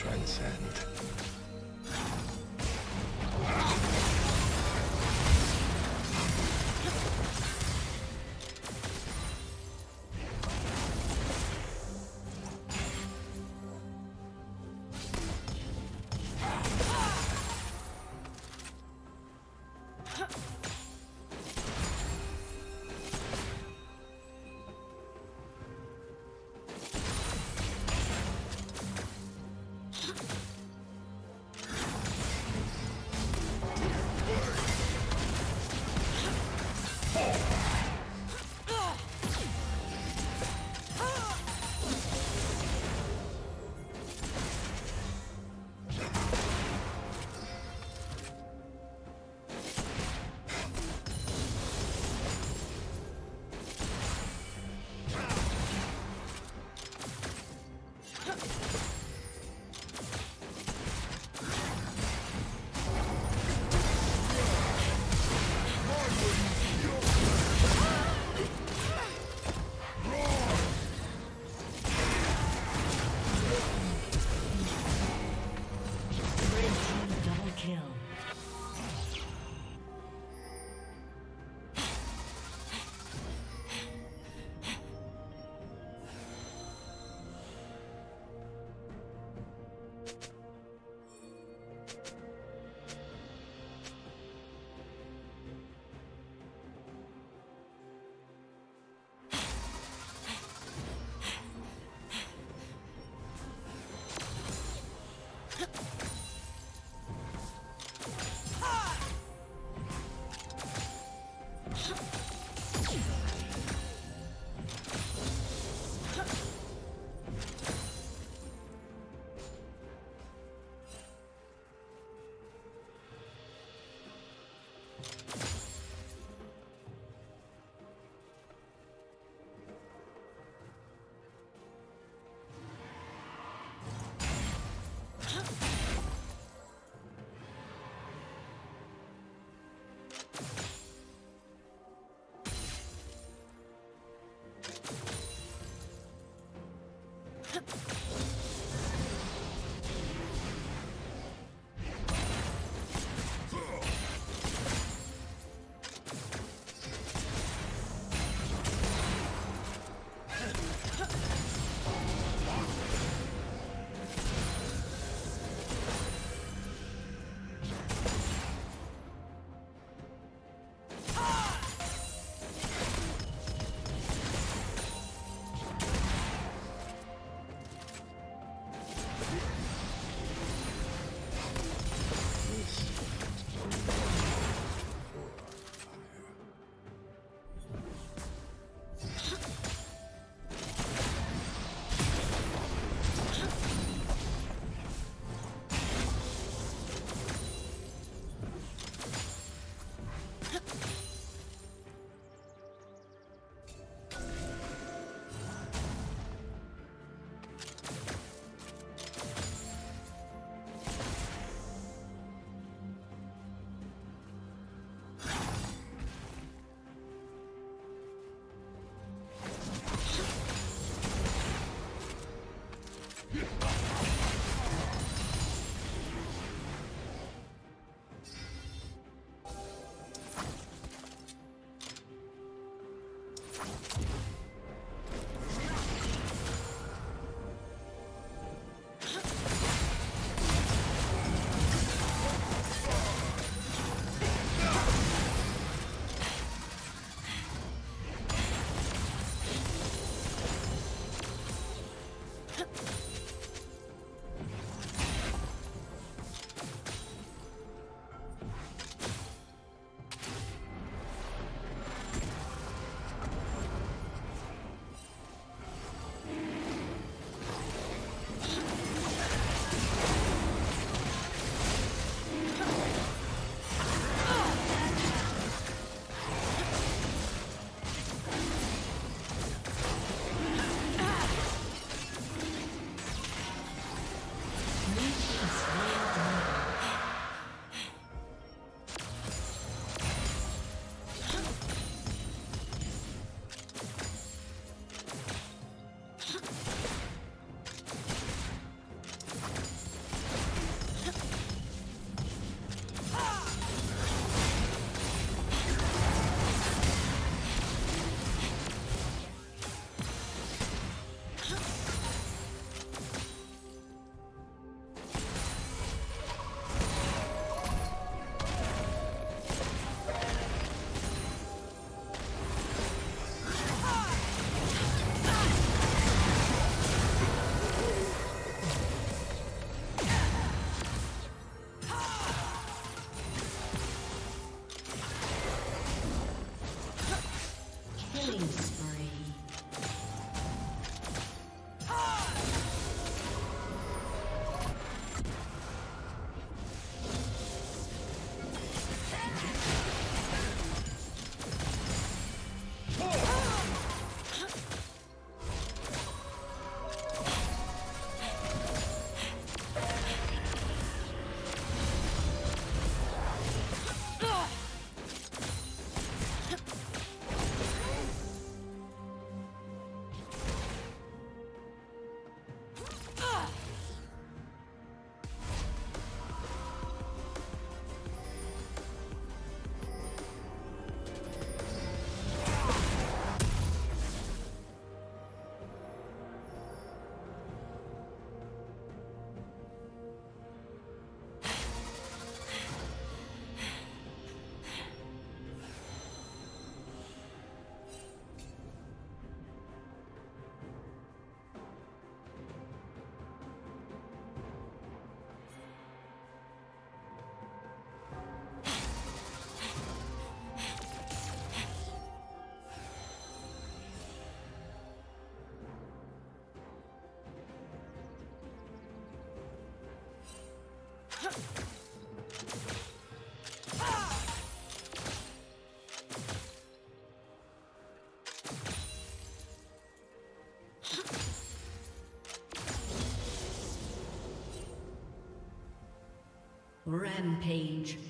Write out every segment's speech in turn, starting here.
transcend. Huh. Rampage.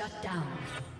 Shut down.